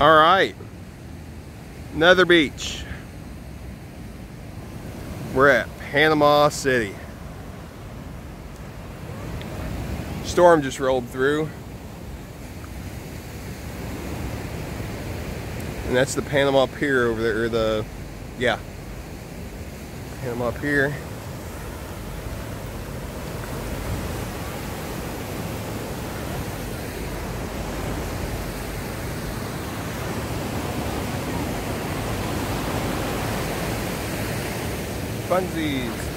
All right. Another beach. We're at Panama City. Storm just rolled through. And that's the Panama Pier over there, or the, yeah. Panama Pier. バンジー